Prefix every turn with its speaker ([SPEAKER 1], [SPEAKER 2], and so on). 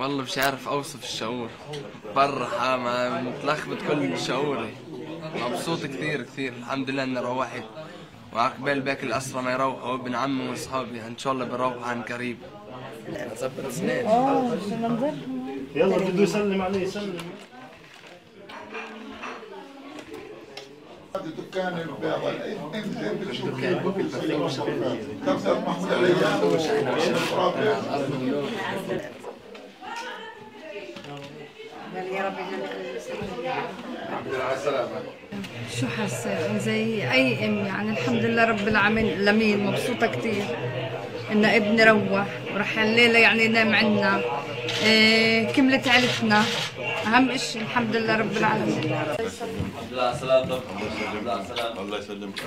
[SPEAKER 1] والله مش عارف أوصف الشعور. فرحة ما متلخبط كل شعوري. مبسوط كثير كثير. الحمد لله إني روحت. وعقبال باقي الأسرة ما يروحوا. ابن عمي وأصحابي. إن شاء الله بروحوا عن قريب. ظبط سنين
[SPEAKER 2] آه
[SPEAKER 3] يلا بده يسلم عليه يسلم.
[SPEAKER 4] دكان البيضة انزل بتشوف محمود علي
[SPEAKER 5] شو حاسة؟ زي أي أم يعني الحمد لله رب العالمين. مبسوطة كتير. إن ابني روح وراح الليلة يعني نام عنا. إيه كملت عيلتنا. أهم إشي الحمد لله رب العالمين.
[SPEAKER 6] الله سلامتك
[SPEAKER 7] الله يسلمك.